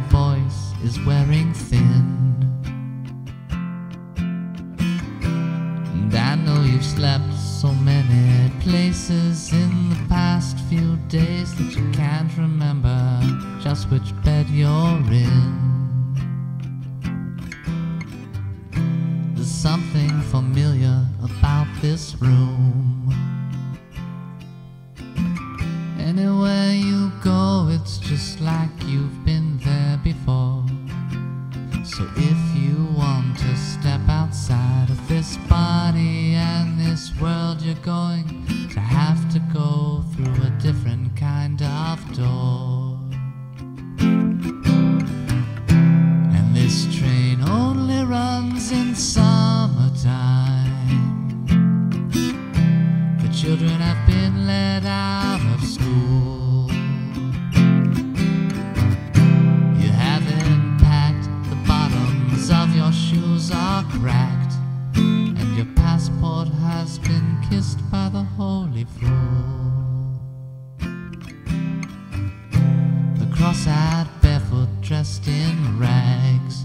your voice is wearing thin. And I know you've slept so many places in the past few days that you can't remember just which bed you're in. There's something familiar about door. And this train only runs in summertime. The children have been let out of school. You haven't packed, the bottoms of your shoes are cracked, and your passport has been kissed cross-eyed, barefoot, dressed in rags,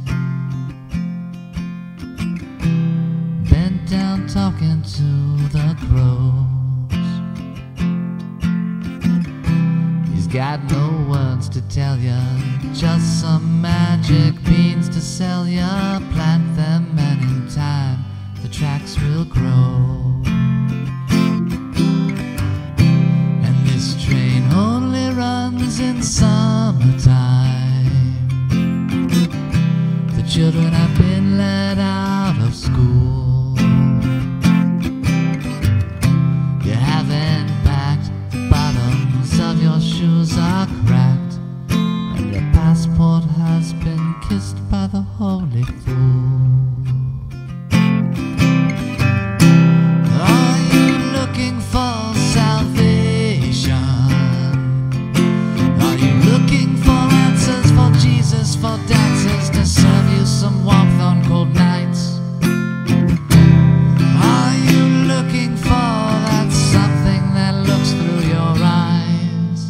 bent down talking to the crows. He's got no words to tell ya, just some magic beans to sell ya. Plant them and in time the tracks will grow. And this train only runs in summertime. The children have been let out of school. You haven't packed, the bottoms of your shoes are cracked, and your passport has been kissed by the holy fool. For dancers to serve you some warmth on cold nights? Are you looking for that something that looks through your eyes?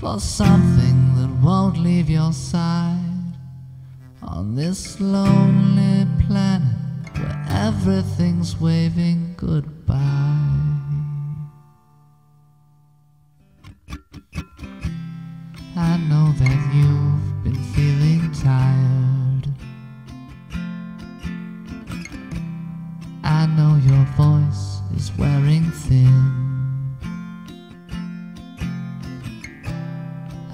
For something that won't leave your side on this lonely planet where everything's waving goodbye? I know that you've been feeling tired. I know your voice is wearing thin.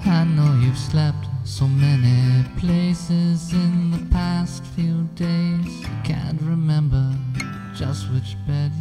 I know you've slept so many places in the past few days. You can't remember just which bed